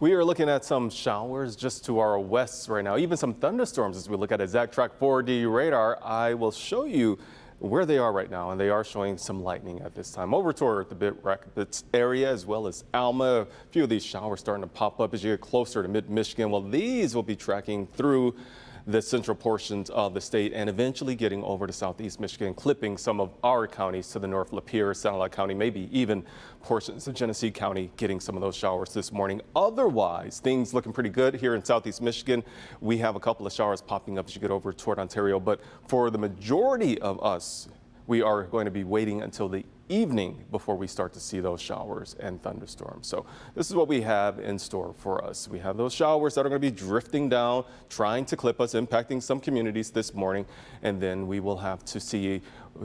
We are looking at some showers just to our west right now, even some thunderstorms as we look at a ZachTrack 4D radar. I will show you where they are right now, and they are showing some lightning at this time. Over toward the Bit area as well as Alma. A few of these showers starting to pop up as you get closer to mid-Michigan. Well, these will be tracking through the central portions of the state and eventually getting over to southeast Michigan, clipping some of our counties to the north, Lapeer, Sanilac County, maybe even portions of Genesee County getting some of those showers this morning. Otherwise, things looking pretty good here in southeast Michigan. We have a couple of showers popping up as you get over toward Ontario, but for the majority of us, we are going to be waiting until the evening before we start to see those showers and thunderstorms. So this is what we have in store for us. We have those showers that are going to be drifting down, trying to clip us, impacting some communities this morning, and then we will have to see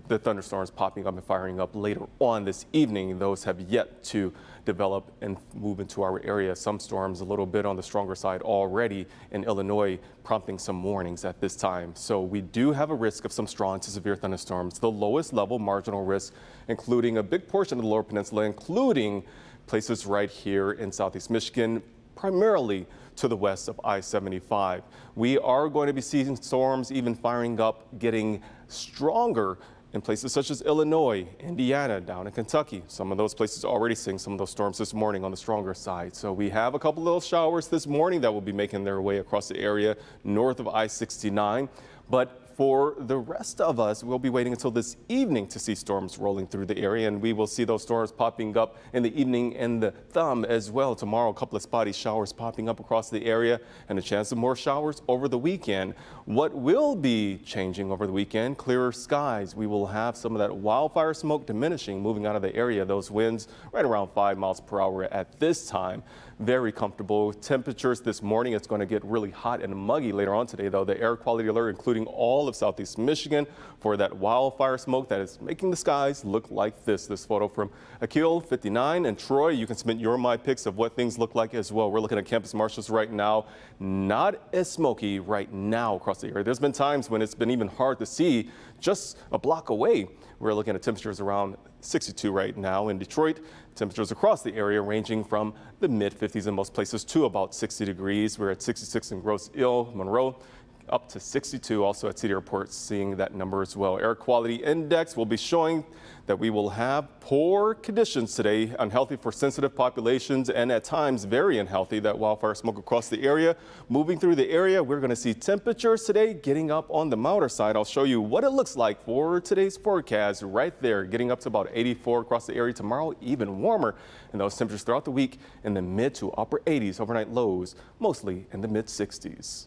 the thunderstorms popping up and firing up later on this evening. Those have yet to develop and move into our area. Some storms a little bit on the stronger side already in Illinois, prompting some warnings at this time. So we do have a risk of some strong to severe thunderstorms. The lowest level marginal risk, including a big portion of the lower peninsula, including places right here in southeast Michigan, primarily to the west of I-75. We are going to be seeing storms even firing up, getting stronger in places such as Illinois, Indiana, down in Kentucky. Some of those places already seeing some of those storms this morning on the stronger side. So we have a couple little showers this morning that will be making their way across the area north of I-69. But for the rest of us, we'll be waiting until this evening to see storms rolling through the area, and we will see those storms popping up in the evening and the thumb as well. Tomorrow, a couple of spotty showers popping up across the area and a chance of more showers over the weekend. What will be changing over the weekend? Clearer skies. We will have some of that wildfire smoke diminishing, moving out of the area. Those winds right around five miles per hour at this time. Very comfortable temperatures this morning. It's going to get really hot and muggy later on today, though. The air quality alert, including all of southeast Michigan for that wildfire smoke that is making the skies look like this. This photo from Akil 59 and Troy. You can submit your my pics of what things look like as well. We're looking at Campus Martius right now. Not as smoky right now across the area. There's been times when it's been even hard to see just a block away. We're looking at temperatures around 62 right now in Detroit. Temperatures across the area ranging from the mid 50s in most places to about 60 degrees. We're at 66 in Grosse Ile, Monroe up to 62 also at City Airport seeing that number as well. Air quality index will be showing that we will have poor conditions today, unhealthy for sensitive populations and at times very unhealthy. That wildfire smoke across the area. Moving through the area, we're going to see temperatures today getting up on the milder side. I'll show you what it looks like for today's forecast right there, getting up to about 84 across the area tomorrow, even warmer. And those temperatures throughout the week in the mid to upper 80s, overnight lows mostly in the mid 60s.